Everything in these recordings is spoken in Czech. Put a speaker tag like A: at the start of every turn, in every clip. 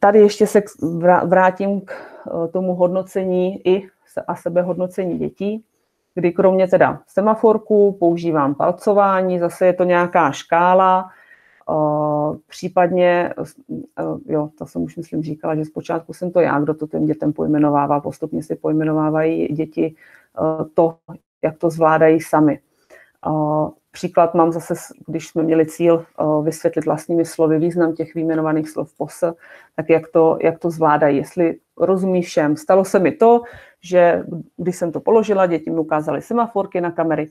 A: tady ještě se vrátím k tomu hodnocení i a sebehodnocení dětí, kdy kromě teda semaforku používám palcování, zase je to nějaká škála, případně, jo, to jsem už myslím říkala, že zpočátku jsem to já, kdo to těm dětem pojmenovává, postupně si pojmenovávají děti to, jak to zvládají sami. Příklad mám zase, když jsme měli cíl vysvětlit vlastními slovy význam těch výjmenovaných slov POS, tak jak to, jak to zvládají, jestli rozumí všem. Stalo se mi to, že když jsem to položila, děti mi ukázaly semaforky na kamery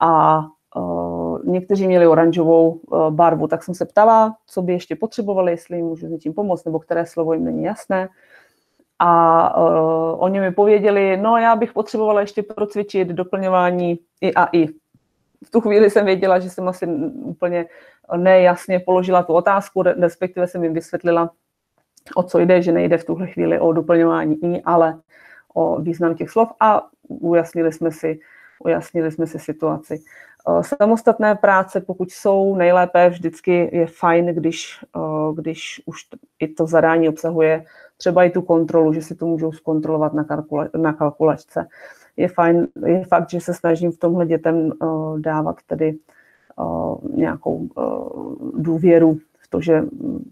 A: a uh, někteří měli oranžovou uh, barvu, tak jsem se ptala, co by ještě potřebovali, jestli jim můžu s něčím pomoct, nebo které slovo jim není jasné. A uh, oni mi pověděli, no já bych potřebovala ještě procvičit doplňování i a i. V tu chvíli jsem věděla, že jsem asi úplně nejasně položila tu otázku, respektive jsem jim vysvětlila, o co jde, že nejde v tuhle chvíli o doplňování i, ale o význam těch slov a ujasnili jsme si, ujasnili jsme si situaci. Samostatné práce, pokud jsou nejlépe, vždycky je fajn, když, když už i to zadání obsahuje třeba i tu kontrolu, že si to můžou zkontrolovat na, kalkula, na kalkulačce. Je fajn, je fakt, že se snažím v tomhle dětem dávat tedy nějakou důvěru v to, že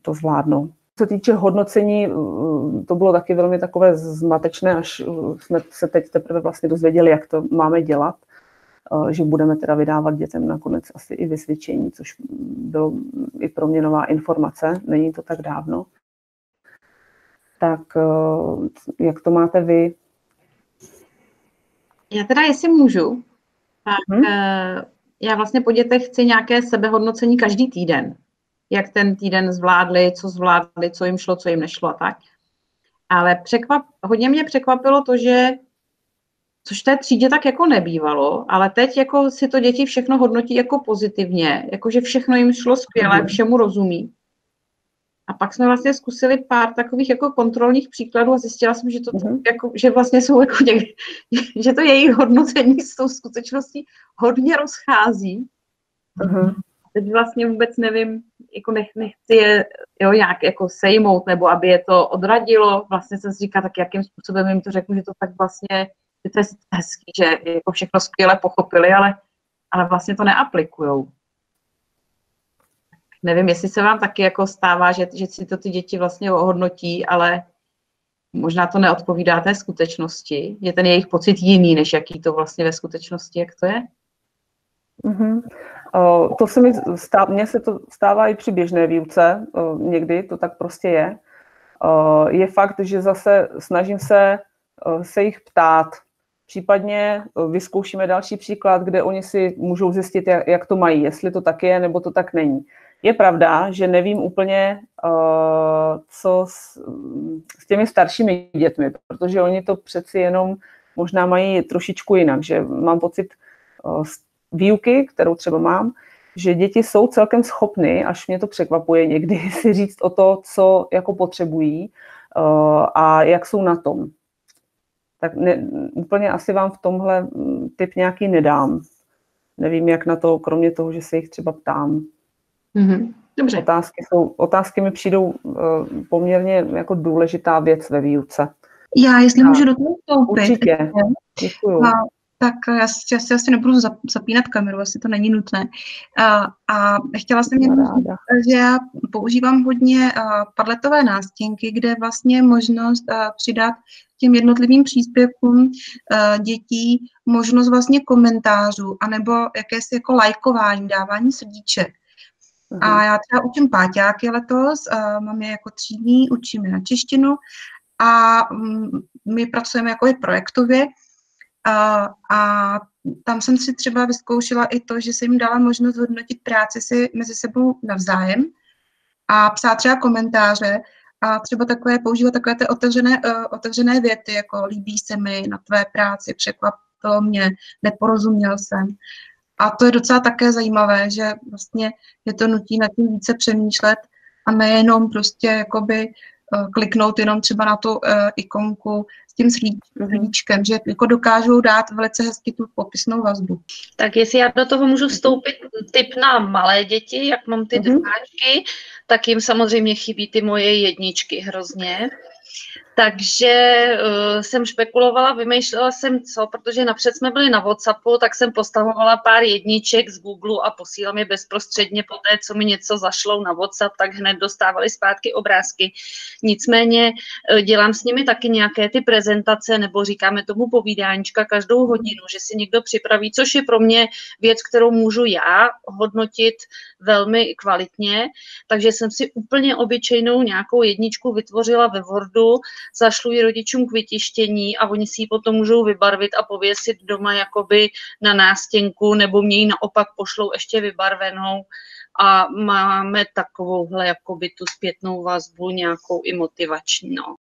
A: to zvládnou. Co týče hodnocení, to bylo taky velmi takové zmatečné, až jsme se teď teprve vlastně dozvěděli, jak to máme dělat, že budeme teda vydávat dětem nakonec asi i vysvědčení, což bylo i pro mě nová informace, není to tak dávno. Tak jak to máte vy?
B: Já teda, jestli můžu, tak hmm. já vlastně po dětech chci nějaké sebehodnocení každý týden jak ten týden zvládli, co zvládli, co jim šlo, co jim nešlo a tak. Ale překvap, hodně mě překvapilo to, že což té třídě tak jako nebývalo, ale teď jako si to děti všechno hodnotí jako pozitivně, jako že všechno jim šlo skvěle, mhm. všemu rozumí. Pak jsme vlastně zkusili pár takových jako kontrolních příkladů a zjistila jsem, že to mm-hmm. jako, že vlastně jsou jako něk, že to jejich hodnocení s tou skutečností hodně rozchází. Mm-hmm teď vlastně vůbec nevím, jako nech, nechci je jo, nějak jako sejmout, nebo aby je to odradilo. Vlastně jsem si říká, tak jakým způsobem jim to řeknu, že to tak vlastně, že to je hezký, že jako všechno skvěle pochopili, ale, ale vlastně to neaplikujou. Nevím, jestli se vám taky jako stává, že, že si to ty děti vlastně ohodnotí, ale možná to neodpovídá té skutečnosti. Je ten jejich pocit jiný, než jaký to vlastně ve skutečnosti, jak to je?
A: Mm-hmm. To se mi stává, mně se to stává i při běžné výuce, někdy to tak prostě je. Je fakt, že zase snažím se se jich ptát, případně vyzkoušíme další příklad, kde oni si můžou zjistit, jak to mají, jestli to tak je, nebo to tak není. Je pravda, že nevím úplně, co s, s těmi staršími dětmi, protože oni to přeci jenom možná mají trošičku jinak, že mám pocit výuky, kterou třeba mám, že děti jsou celkem schopny, až mě to překvapuje někdy, si říct o to, co jako potřebují uh, a jak jsou na tom. Tak ne, úplně asi vám v tomhle mm, typ nějaký nedám. Nevím, jak na to, kromě toho, že se jich třeba ptám.
B: Mm-hmm. Dobře.
A: Otázky, jsou, otázky mi přijdou uh, poměrně jako důležitá věc ve výuce.
B: Já, jestli můžu do toho vstoupit.
A: Určitě. Děkuju
B: tak já, já si asi nebudu zapínat kameru, asi to není nutné. A, a chtěla jsem jen že já používám hodně padletové nástěnky, kde je vlastně možnost přidat těm jednotlivým příspěvkům dětí možnost vlastně komentářů, anebo jakési jako lajkování, dávání srdíček. A mhm. já třeba učím páťáky letos, mám je jako třídní, učím je na češtinu a mm, my pracujeme jako i projektově, a, a tam jsem si třeba vyzkoušela i to, že jsem jim dala možnost hodnotit práci si mezi sebou navzájem a psát třeba komentáře a třeba takové, používat takové ty otevřené, uh, otevřené věty, jako líbí se mi na tvé práci, překvapilo mě, neporozuměl jsem. A to je docela také zajímavé, že vlastně je to nutí nad tím více přemýšlet a nejenom prostě jakoby kliknout jenom třeba na tu uh, ikonku s tím slíčkem, mm-hmm. že jako dokážou dát velice hezky tu popisnou vazbu.
C: Tak jestli já do toho můžu vstoupit typ na malé děti, jak mám ty mm-hmm. dváčky, tak jim samozřejmě chybí ty moje jedničky hrozně. Takže uh, jsem špekulovala, vymýšlela jsem co, protože napřed jsme byli na WhatsAppu, tak jsem postahovala pár jedniček z Google a posílám je bezprostředně po té, co mi něco zašlo na WhatsApp, tak hned dostávali zpátky obrázky. Nicméně uh, dělám s nimi taky nějaké ty prezentace, nebo říkáme tomu povídáníčka každou hodinu, že si někdo připraví, což je pro mě věc, kterou můžu já hodnotit velmi kvalitně. Takže jsem si úplně obyčejnou nějakou jedničku vytvořila ve Wordu, zašlu ji rodičům k vytištění a oni si ji potom můžou vybarvit a pověsit doma jakoby na nástěnku, nebo mě ji naopak pošlou ještě vybarvenou a máme takovouhle jakoby tu zpětnou vazbu nějakou i motivační. No.